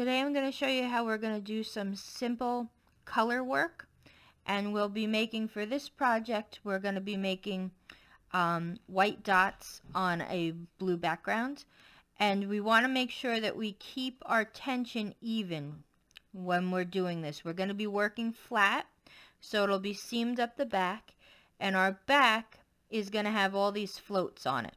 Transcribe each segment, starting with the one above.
Today I'm going to show you how we're going to do some simple color work and we'll be making for this project we're going to be making um, white dots on a blue background and we want to make sure that we keep our tension even when we're doing this. We're going to be working flat so it'll be seamed up the back and our back is going to have all these floats on it.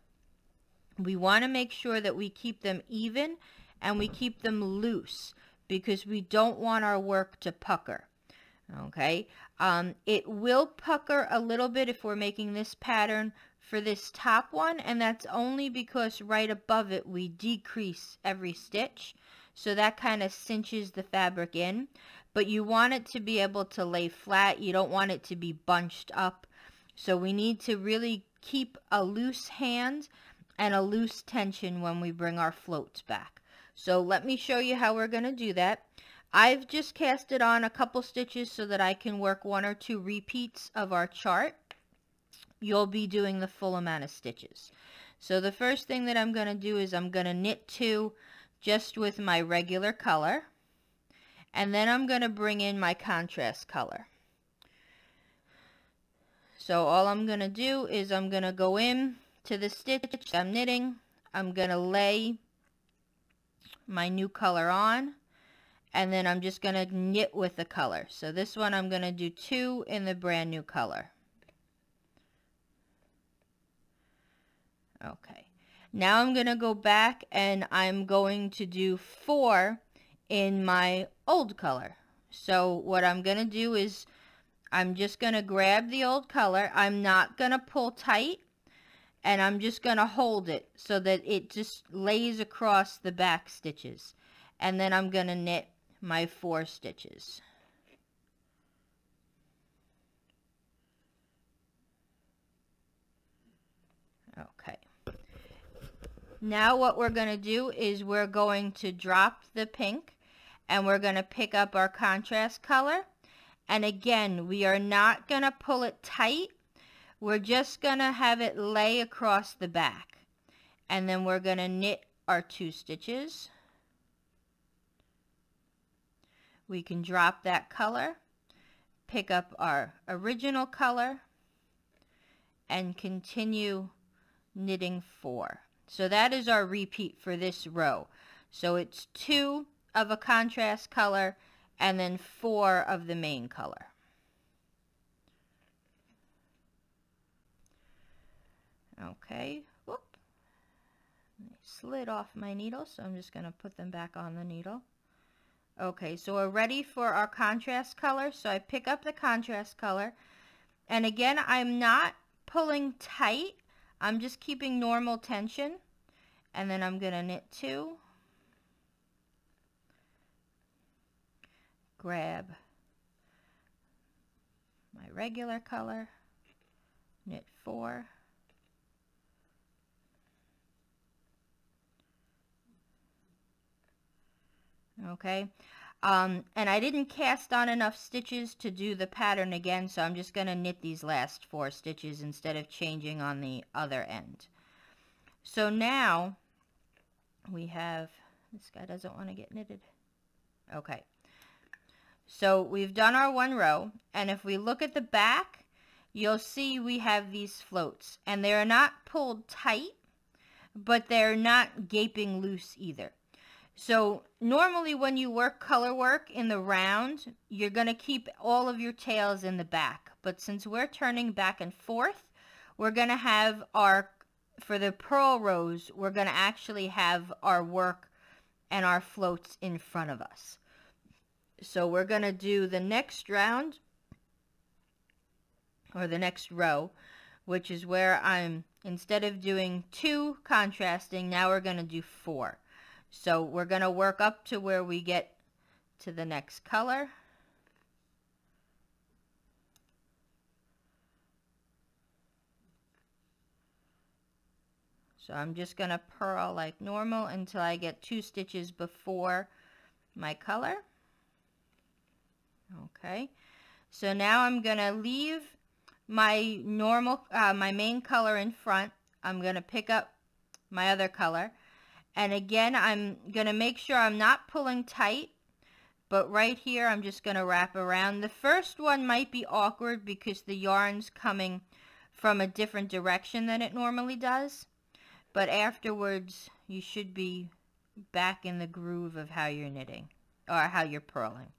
We want to make sure that we keep them even and we keep them loose because we don't want our work to pucker. Okay, um, it will pucker a little bit if we're making this pattern for this top one and that's only because right above it we decrease every stitch. So that kind of cinches the fabric in. But you want it to be able to lay flat. You don't want it to be bunched up. So we need to really keep a loose hand and a loose tension when we bring our floats back so let me show you how we're going to do that. I've just casted on a couple stitches so that I can work one or two repeats of our chart. You'll be doing the full amount of stitches. So the first thing that I'm going to do is I'm going to knit two just with my regular color. And then I'm going to bring in my contrast color. So all I'm going to do is I'm going to go in to the stitch I'm knitting. I'm going to lay my new color on and then I'm just going to knit with the color. So this one I'm going to do two in the brand new color. Okay. Now I'm going to go back and I'm going to do four in my old color. So what I'm going to do is I'm just going to grab the old color. I'm not going to pull tight and I'm just going to hold it so that it just lays across the back stitches and then I'm going to knit my four stitches. Okay. Now what we're going to do is we're going to drop the pink and we're going to pick up our contrast color. And again, we are not going to pull it tight we're just going to have it lay across the back. And then we're going to knit our two stitches. We can drop that color, pick up our original color, and continue knitting four. So that is our repeat for this row. So it's two of a contrast color and then four of the main color. Okay, whoop. They slid off my needle, so I'm just going to put them back on the needle. Okay, so we're ready for our contrast color. So I pick up the contrast color. And again, I'm not pulling tight. I'm just keeping normal tension. And then I'm going to knit two. Grab my regular color. Knit four. Okay? Um, and I didn't cast on enough stitches to do the pattern again so I'm just going to knit these last four stitches instead of changing on the other end. So now we have this guy doesn't want to get knitted. Okay. So we've done our one row and if we look at the back you'll see we have these floats and they're not pulled tight but they're not gaping loose either so normally when you work color work in the round, you're going to keep all of your tails in the back. But since we're turning back and forth, we're going to have our, for the purl rows, we're going to actually have our work and our floats in front of us. So we're going to do the next round, or the next row, which is where I'm, instead of doing two contrasting, now we're going to do four. So we're going to work up to where we get to the next color. So I'm just going to purl like normal until I get two stitches before my color. Okay. So now I'm going to leave my normal, uh, my main color in front. I'm going to pick up my other color And again, I'm going to make sure I'm not pulling tight. But right here, I'm just going to wrap around. The first one might be awkward because the yarn's coming from a different direction than it normally does. But afterwards, you should be back in the groove of how you're knitting or how you're purling.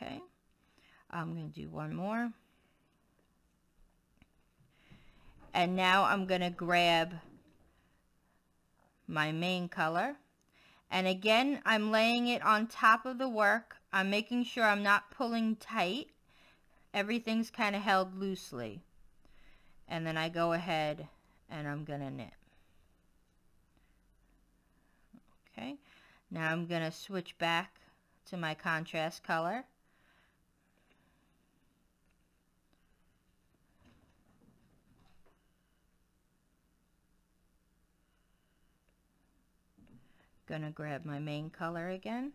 Okay, I'm going to do one more. And now I'm going to grab my main color. And again, I'm laying it on top of the work. I'm making sure I'm not pulling tight. Everything's kind of held loosely. And then I go ahead and I'm going to knit. Okay, now I'm going to switch back to my contrast color. Gonna grab my main color again.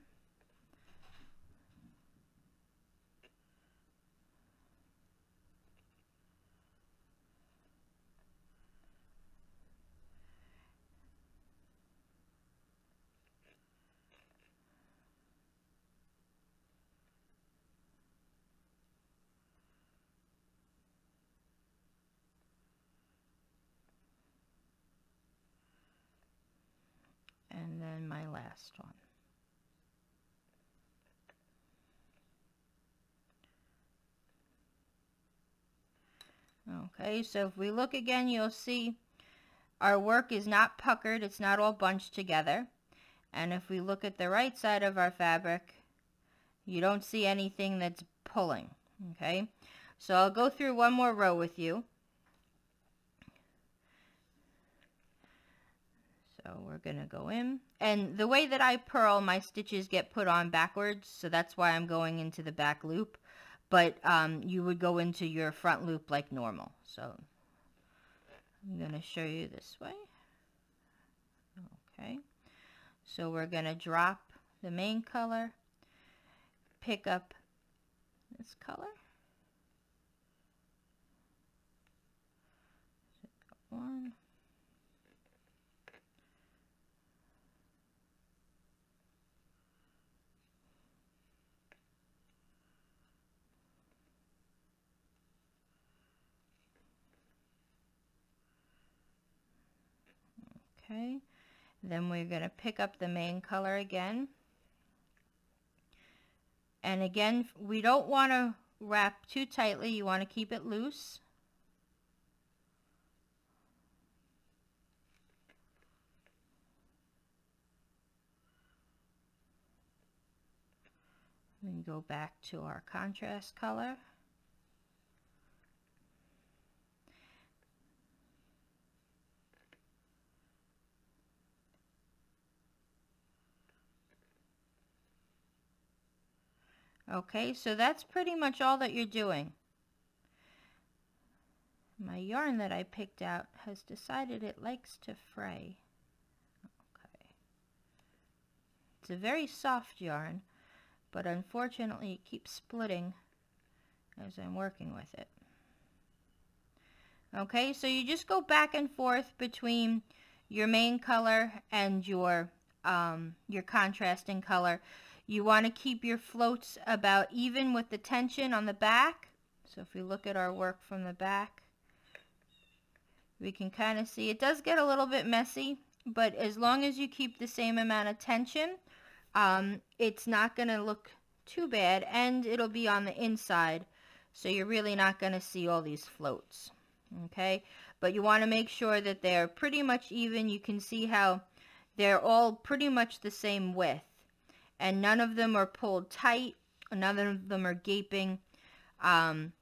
Okay, so if we look again, you'll see our work is not puckered. It's not all bunched together. And if we look at the right side of our fabric, you don't see anything that's pulling. Okay, so I'll go through one more row with you. So we're going to go in. And the way that I purl, my stitches get put on backwards. So that's why I'm going into the back loop. But um, you would go into your front loop like normal. So I'm going to show you this way. Okay. So we're going to drop the main color. Pick up this color. One. Okay, then we're going to pick up the main color again. And again, we don't want to wrap too tightly. You want to keep it loose. Then go back to our contrast color. Okay, so that's pretty much all that you're doing. My yarn that I picked out has decided it likes to fray. Okay. It's a very soft yarn, but unfortunately it keeps splitting as I'm working with it. Okay, so you just go back and forth between your main color and your um, your contrasting color. You want to keep your floats about even with the tension on the back. So if we look at our work from the back, we can kind of see it does get a little bit messy, but as long as you keep the same amount of tension, um, it's not going to look too bad and it'll be on the inside. So you're really not going to see all these floats. Okay, but you want to make sure that they're pretty much even. You can see how they're all pretty much the same width and none of them are pulled tight. None of them are gaping. Um,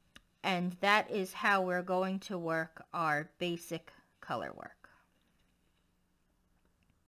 and that is how we're going to work our basic color work.